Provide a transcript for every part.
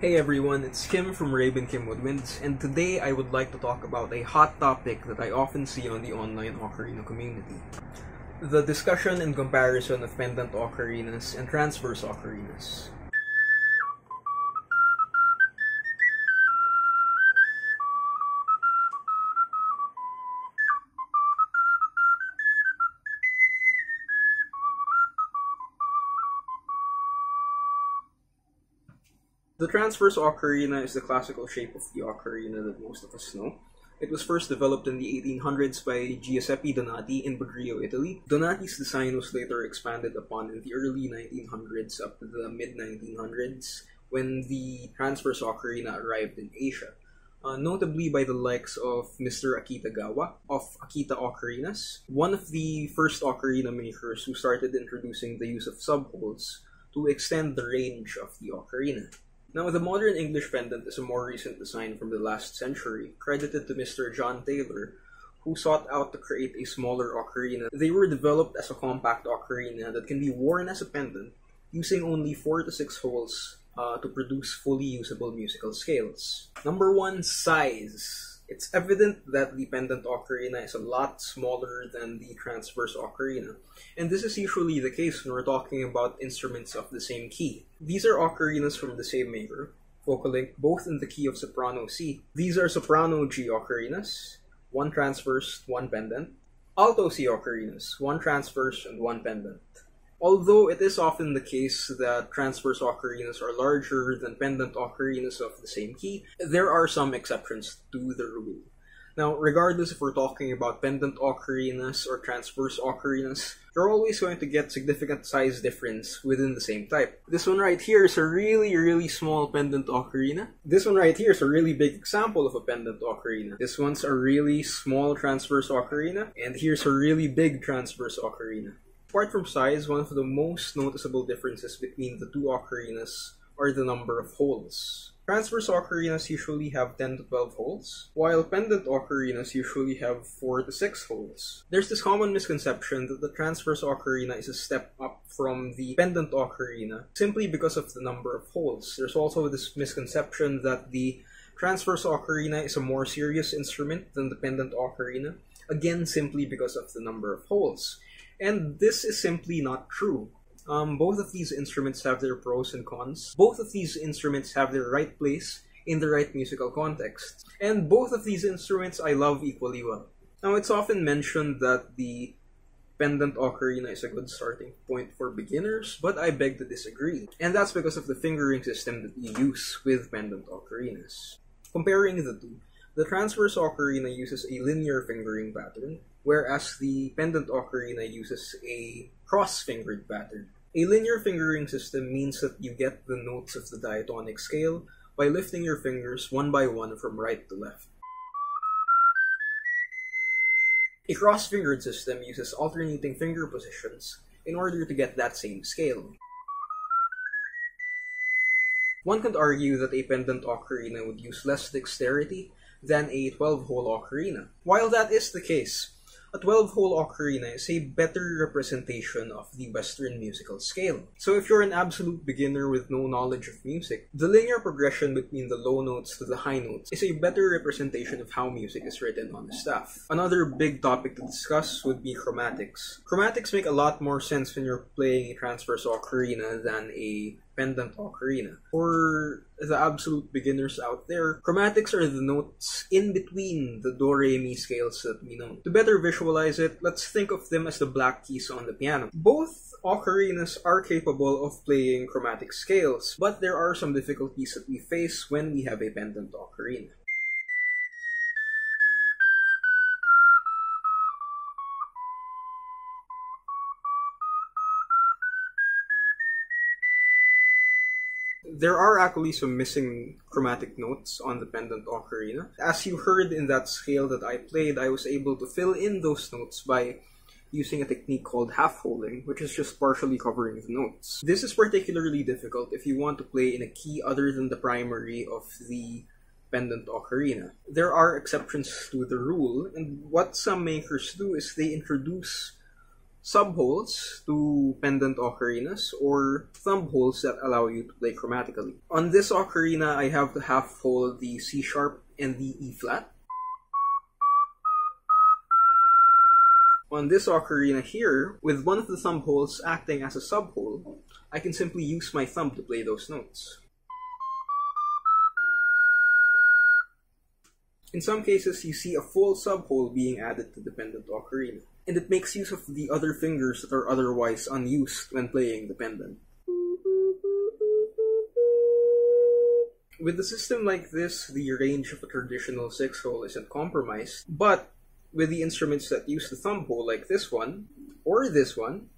Hey everyone, it's Kim from Reyben Kim Woodwinds, and today I would like to talk about a hot topic that I often see on the online ocarina community. The discussion and comparison of pendant ocarinas and transverse ocarinas. The transverse ocarina is the classical shape of the ocarina that most of us know. It was first developed in the 1800s by Giuseppe Donati in Budrio, Italy. Donati's design was later expanded upon in the early 1900s up to the mid 1900s when the transverse ocarina arrived in Asia. Uh, notably by the likes of Mr. Aketagawa of Aketa Ocarinas, one of the first ocarina makers who started introducing the use of subholes to extend the range of the ocarina. Now, the modern English pendant is a more recent design from the last century, credited to Mr. John Taylor, who sought out to create a smaller ocarina. They were developed as a compact ocarina that can be worn as a pendant, using only 4 to 6 holes uh, to produce fully usable musical scales. Number 1 Size it's evident that the pendant ocarina is a lot smaller than the transverse ocarina, and this is usually the case when we're talking about instruments of the same key. These are ocarinas from the same maker, Focalink, both in the key of soprano C. These are soprano G ocarinas, one transverse, one pendant. Alto C ocarinas, one transverse and one pendant. Although it is often the case that transverse ocarinas are larger than pendant ocarinas of the same key, there are some exceptions to the rule. Now, regardless if we're talking about pendant ocarinas or transverse ocarinas, you're always going to get significant size difference within the same type. This one right here is a really, really small pendant ocarina. This one right here is a really big example of a pendant ocarina. This one's a really small transverse ocarina, and here's a really big transverse ocarina. Apart from size, one of the most noticeable differences between the two ocarinas are the number of holes. Transverse ocarinas usually have 10 to 12 holes, while pendant ocarinas usually have 4 to 6 holes. There's this common misconception that the transverse ocarina is a step up from the pendant ocarina simply because of the number of holes. There's also this misconception that the transverse ocarina is a more serious instrument than the pendant ocarina, again simply because of the number of holes. And this is simply not true. Um, both of these instruments have their pros and cons. Both of these instruments have their right place in the right musical context. And both of these instruments I love equally well. Now, it's often mentioned that the pendant ocarina is a good starting point for beginners, but I beg to disagree. And that's because of the fingering system that you use with pendant ocarinas. Comparing the two, the transverse ocarina uses a linear fingering pattern, whereas the pendant ocarina uses a cross-fingered pattern. A linear fingering system means that you get the notes of the diatonic scale by lifting your fingers one by one from right to left. A cross-fingered system uses alternating finger positions in order to get that same scale. One could argue that a pendant ocarina would use less dexterity than a 12-hole ocarina. While that is the case, a 12-hole ocarina is a better representation of the Western musical scale. So if you're an absolute beginner with no knowledge of music, the linear progression between the low notes to the high notes is a better representation of how music is written on the staff. Another big topic to discuss would be chromatics. Chromatics make a lot more sense when you're playing a transverse ocarina than a pendant ocarina. For the absolute beginners out there, chromatics are the notes in between the do, re, mi scales that we know. To better visualize it, let's think of them as the black keys on the piano. Both ocarinas are capable of playing chromatic scales, but there are some difficulties that we face when we have a pendant ocarina. There are actually some missing chromatic notes on the pendant ocarina. As you heard in that scale that I played, I was able to fill in those notes by using a technique called half-holing, which is just partially covering the notes. This is particularly difficult if you want to play in a key other than the primary of the pendant ocarina. There are exceptions to the rule, and what some makers do is they introduce sub holes to pendant ocarinas, or thumb holes that allow you to play chromatically. On this ocarina, I have to half hold the C sharp and the E flat. On this ocarina here, with one of the thumb holes acting as a sub hole, I can simply use my thumb to play those notes. In some cases, you see a full subhole being added to the pendant ocarina, and it makes use of the other fingers that are otherwise unused when playing the pendant. With a system like this, the range of a traditional six hole isn't compromised, but with the instruments that use the thumb hole like this one, or this one,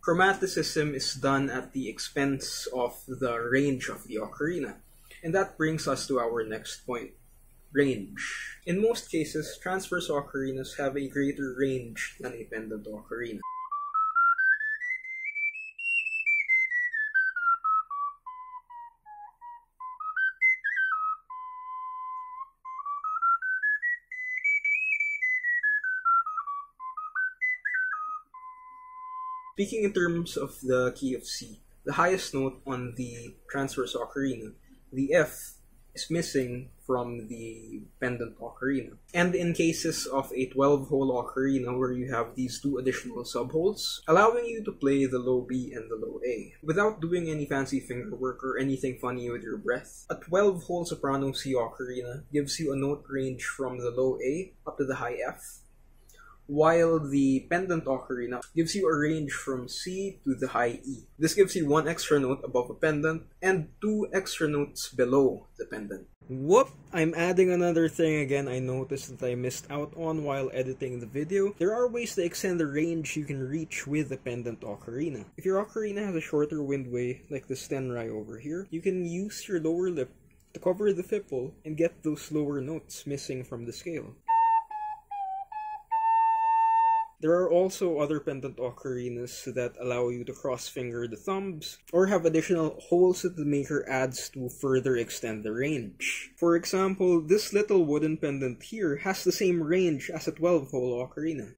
chromaticism is done at the expense of the range of the ocarina. And that brings us to our next point range. In most cases, transverse ocarinas have a greater range than a pendant ocarina. Speaking in terms of the key of C, the highest note on the transverse ocarina, the F, is missing from the pendant ocarina. And in cases of a 12 hole ocarina where you have these two additional subholes, allowing you to play the low B and the low A without doing any fancy finger work or anything funny with your breath. A 12 hole soprano C ocarina gives you a note range from the low A up to the high F while the pendant ocarina gives you a range from C to the high E. This gives you one extra note above a pendant and two extra notes below the pendant. Whoop! I'm adding another thing again I noticed that I missed out on while editing the video. There are ways to extend the range you can reach with the pendant ocarina. If your ocarina has a shorter windway, like the Stenrai over here, you can use your lower lip to cover the fipple and get those lower notes missing from the scale. There are also other pendant ocarinas that allow you to cross finger the thumbs or have additional holes that the maker adds to further extend the range. For example, this little wooden pendant here has the same range as a 12 hole ocarina.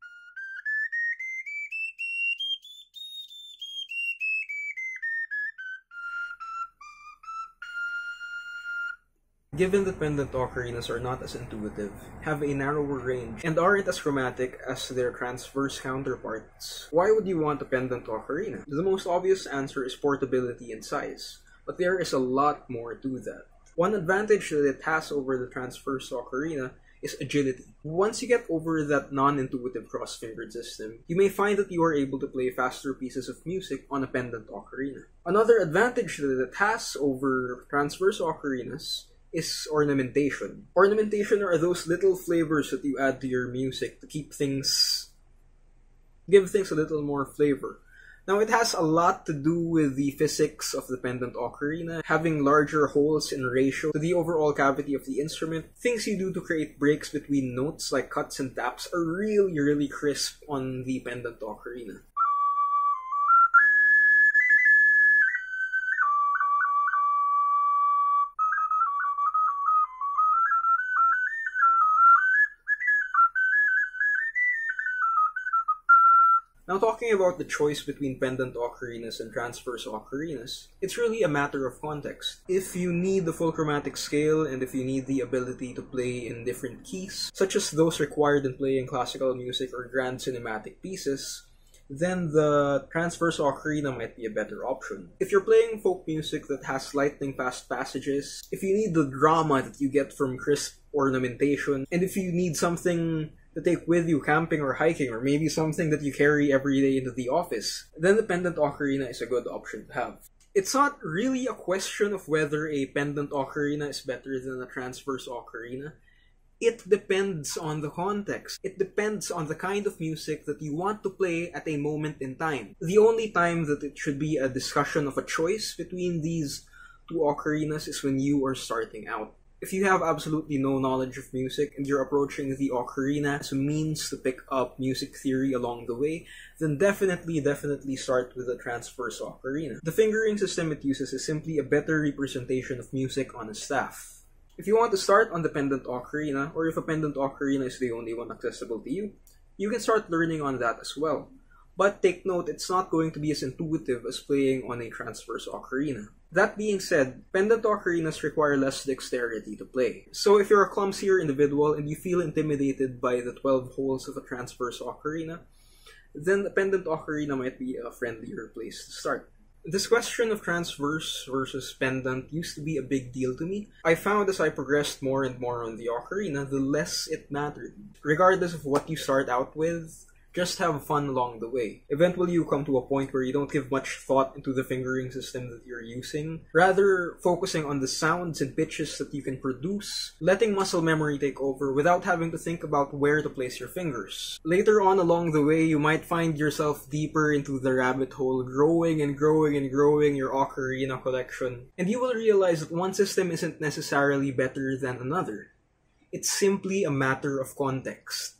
Given that pendant ocarinas are not as intuitive, have a narrower range, and aren't as chromatic as their transverse counterparts, why would you want a pendant ocarina? The most obvious answer is portability and size, but there is a lot more to that. One advantage that it has over the transverse ocarina is agility. Once you get over that non-intuitive cross-fingered system, you may find that you are able to play faster pieces of music on a pendant ocarina. Another advantage that it has over transverse ocarinas is ornamentation. Ornamentation are those little flavors that you add to your music to keep things give things a little more flavor. Now it has a lot to do with the physics of the pendant ocarina, having larger holes in ratio to the overall cavity of the instrument. Things you do to create breaks between notes like cuts and taps are really really crisp on the pendant ocarina. Now, talking about the choice between pendant ocarinas and transverse ocarinas, it's really a matter of context. If you need the full chromatic scale and if you need the ability to play in different keys, such as those required in playing classical music or grand cinematic pieces, then the transverse ocarina might be a better option. If you're playing folk music that has lightning fast passages, if you need the drama that you get from crisp ornamentation, and if you need something to take with you camping or hiking, or maybe something that you carry every day into the office, then the pendant ocarina is a good option to have. It's not really a question of whether a pendant ocarina is better than a transverse ocarina. It depends on the context. It depends on the kind of music that you want to play at a moment in time. The only time that it should be a discussion of a choice between these two ocarinas is when you are starting out if you have absolutely no knowledge of music and you're approaching the ocarina as a means to pick up music theory along the way, then definitely, definitely start with the transverse ocarina. The fingering system it uses is simply a better representation of music on a staff. If you want to start on the pendant ocarina, or if a pendant ocarina is the only one accessible to you, you can start learning on that as well. but take note it's not going to be as intuitive as playing on a transverse ocarina. That being said, pendant ocarinas require less dexterity to play. So if you're a clumsier individual and you feel intimidated by the 12 holes of a transverse ocarina, then the pendant ocarina might be a friendlier place to start. This question of transverse versus pendant used to be a big deal to me. I found as I progressed more and more on the ocarina, the less it mattered. Regardless of what you start out with, just have fun along the way. Eventually, you come to a point where you don't give much thought into the fingering system that you're using, rather focusing on the sounds and pitches that you can produce, letting muscle memory take over without having to think about where to place your fingers. Later on along the way, you might find yourself deeper into the rabbit hole, growing and growing and growing your ocarina collection, and you will realize that one system isn't necessarily better than another. It's simply a matter of context.